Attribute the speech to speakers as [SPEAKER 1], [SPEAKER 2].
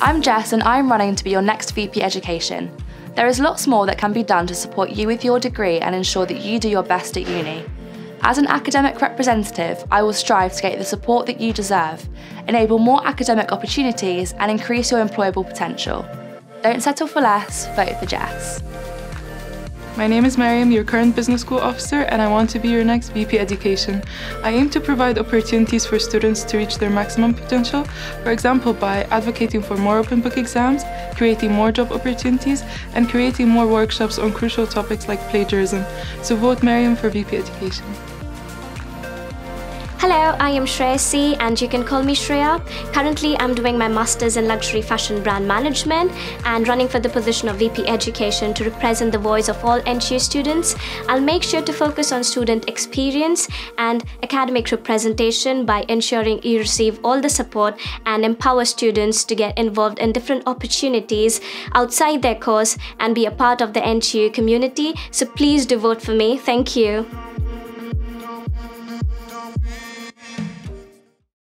[SPEAKER 1] I'm Jess and I'm running to be your next VP Education. There is lots more that can be done to support you with your degree and ensure that you do your best at uni. As an academic representative, I will strive to get the support that you deserve, enable more academic opportunities, and increase your employable potential. Don't settle for less, vote for Jess.
[SPEAKER 2] My name is Mariam, your current business school officer, and I want to be your next VP Education. I aim to provide opportunities for students to reach their maximum potential, for example, by advocating for more open book exams, creating more job opportunities, and creating more workshops on crucial topics like plagiarism. So vote Mariam for VP Education.
[SPEAKER 3] Hello, I am Shreya C and you can call me Shreya. Currently, I'm doing my Masters in Luxury Fashion Brand Management and running for the position of VP Education to represent the voice of all NTU students. I'll make sure to focus on student experience and academic representation by ensuring you receive all the support and empower students to get involved in different opportunities outside their course and be a part of the NTU community. So please do vote for me. Thank you.